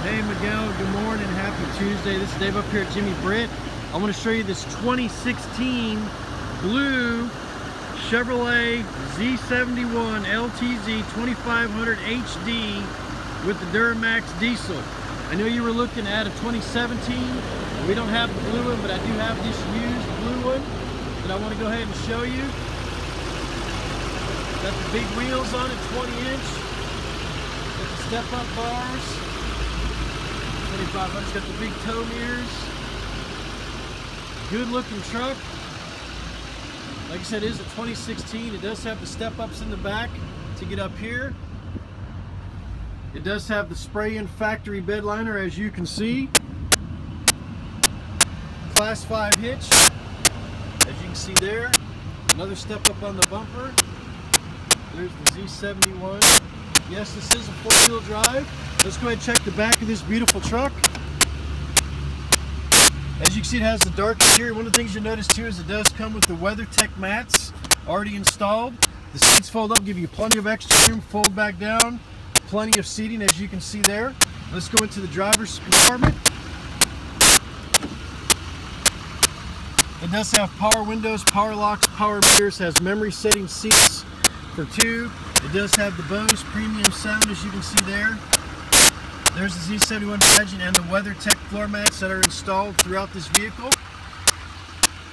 Hey Miguel, good morning, happy Tuesday. This is Dave up here at Jimmy Britt. I want to show you this 2016 blue Chevrolet Z71 LTZ 2500 HD with the Duramax diesel. I know you were looking at a 2017. We don't have the blue one, but I do have this used blue one that I want to go ahead and show you. Got the big wheels on it, 20 inch. Got the step up bars. 2500's got the big tow mirrors. Good looking truck. Like I said, it is a 2016. It does have the step ups in the back to get up here. It does have the spray-in factory bed liner as you can see. Class 5 hitch, as you can see there. Another step up on the bumper. There's the Z71. Yes, this is a four-wheel drive. Let's go ahead and check the back of this beautiful truck. As you can see, it has the dark interior. One of the things you'll notice too is it does come with the WeatherTech mats already installed. The seats fold up, give you plenty of extra room, fold back down, plenty of seating as you can see there. Let's go into the driver's compartment. It does have power windows, power locks, power mirrors, has memory setting seats for two. It does have the Bose premium sound as you can see there. There's the Z71 badging and the WeatherTech floor mats that are installed throughout this vehicle.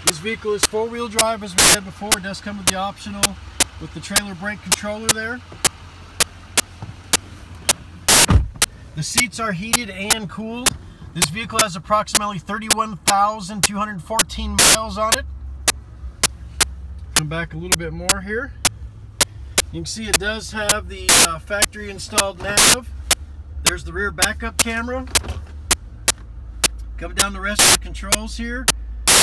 This vehicle is four-wheel drive as we said before. It does come with the optional with the trailer brake controller there. The seats are heated and cooled. This vehicle has approximately 31,214 miles on it. Come back a little bit more here. You can see it does have the uh, factory installed nav. There's the rear backup camera. Coming down the rest of the controls here.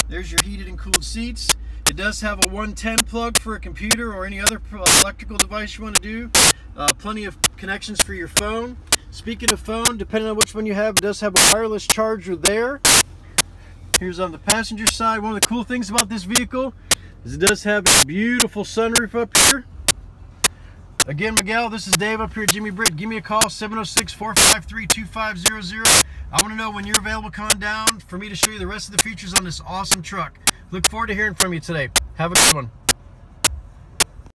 There's your heated and cooled seats. It does have a 110 plug for a computer or any other electrical device you want to do. Uh, plenty of connections for your phone. Speaking of phone, depending on which one you have, it does have a wireless charger there. Here's on the passenger side. One of the cool things about this vehicle is it does have a beautiful sunroof up here. Again, Miguel, this is Dave up here at Jimmy Britt. Give me a call, 706-453-2500. I want to know when you're available coming down for me to show you the rest of the features on this awesome truck. Look forward to hearing from you today. Have a good one.